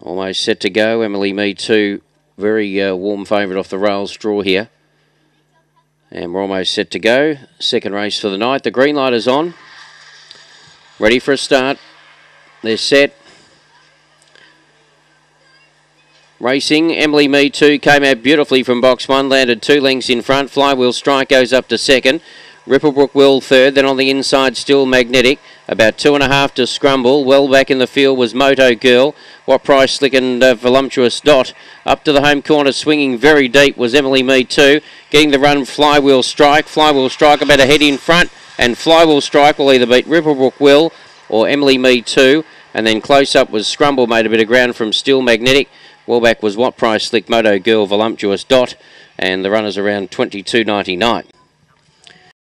Almost set to go. Emily Me too. Very uh, warm favourite off the rails draw here. And we're almost set to go. Second race for the night. The green light is on. Ready for a start. They're set. Racing, Emily Me Too came out beautifully from box one, landed two lengths in front. Flywheel Strike goes up to second. Ripplebrook Will third. Then on the inside, still Magnetic. About two and a half to Scrumble. Well back in the field was Moto Girl. What price slick and uh, voluptuous dot. Up to the home corner, swinging very deep was Emily Me Too. Getting the run, Flywheel Strike. Flywheel Strike about a head in front. And Flywheel Strike will either beat Ripplebrook Will or Emily Me Too. And then close up was Scrumble, made a bit of ground from Still Magnetic. Wellback was what price slick Moto Girl Voluptuous Dot, and the runners around 22.99.